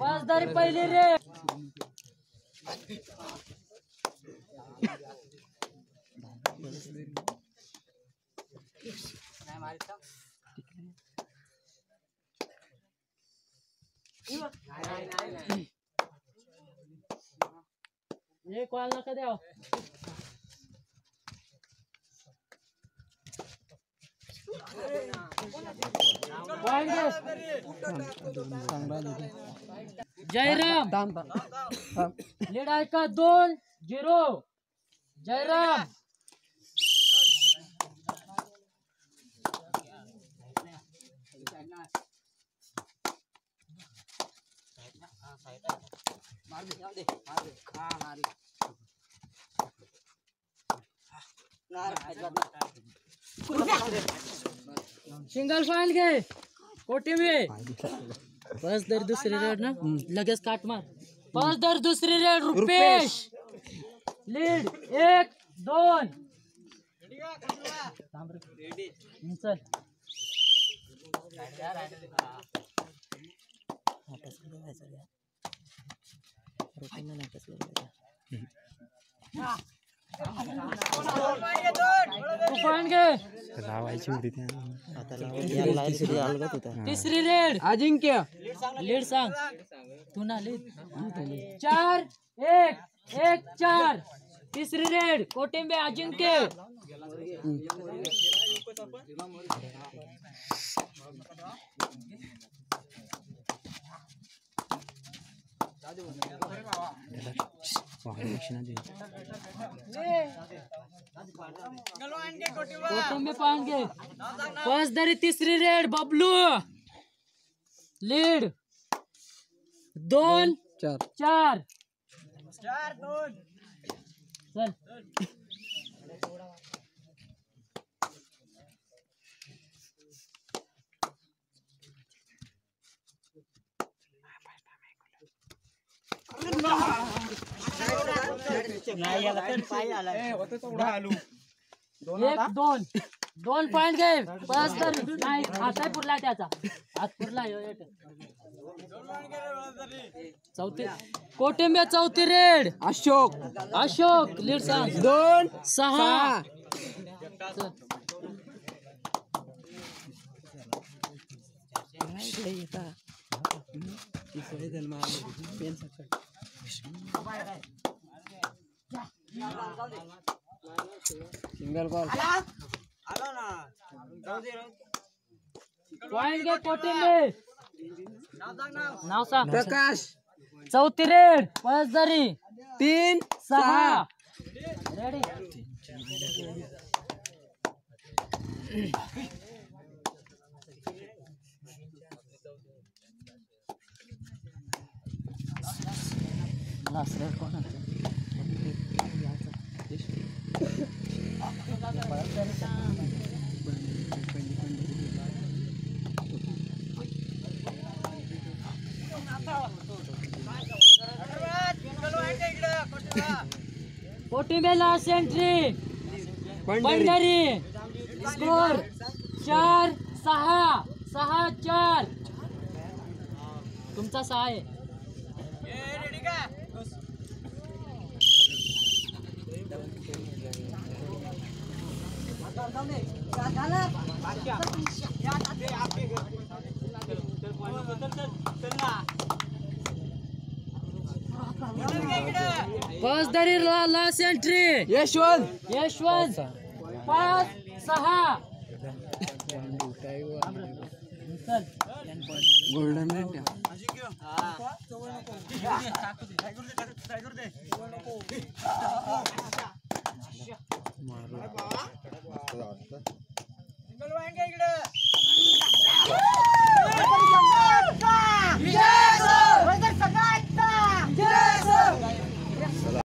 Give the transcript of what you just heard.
पाचदारी पहिली रे हे कोणाला नका द्याव Point घे. जयराम थांब थांब लीड आहे का दोन झिरो जयराम सिंगल फाईल घे कोटी मी। बस दर दुसरी रेड ना। लगेच काट मार। बस दर दुसरी रेड रुपेश। लीड एक दोन। थांब हम्म, चल तू तिसरी रेड अजिंक्य लीड सांग तू ना लीड चार एक एक चार तिसरी रेड कोटिंबे अजिंक्य तिसरी रेड बबलू लीड दोन चार चार चार दोन चल। एक दोन दोन पॉइंट घे बस तर नाही आता पुरला त्याचा आज पुरला चौथी कोटिंबे चौथी रेड अशोक अशोक लीड सांग दोन सहा सहा चल. सिंगल बॉल पॉइंट घे कोटिंबे नाव सांग प्रकाश। चौथी रेड बस जरी। तीन सहा। रेडी लास्ट पंढरी स्कोर चार सहा सहा चार. तुमचा सहा आहे. बस दरी लास्ट एंट्री यशवंत। यशवंत। पाच सहा. गोल्डन सिंगल वाईन का इकडे